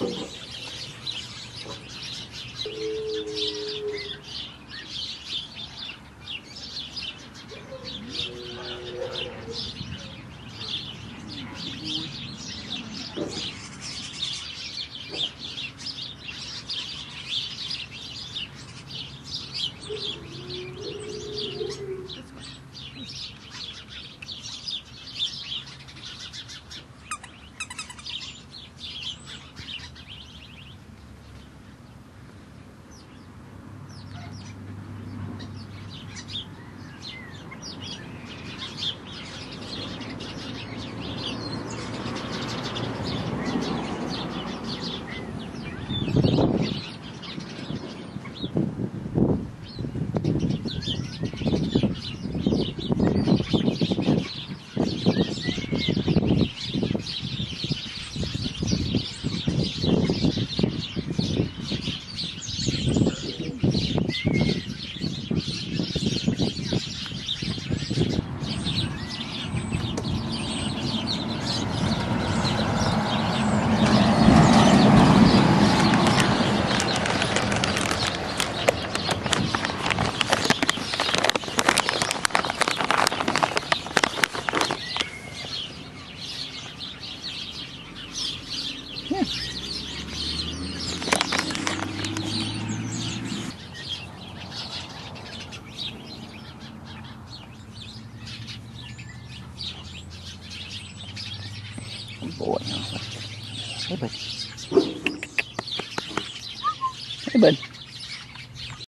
Gracias. Buwan nga. Ay, bad. Ay, bad.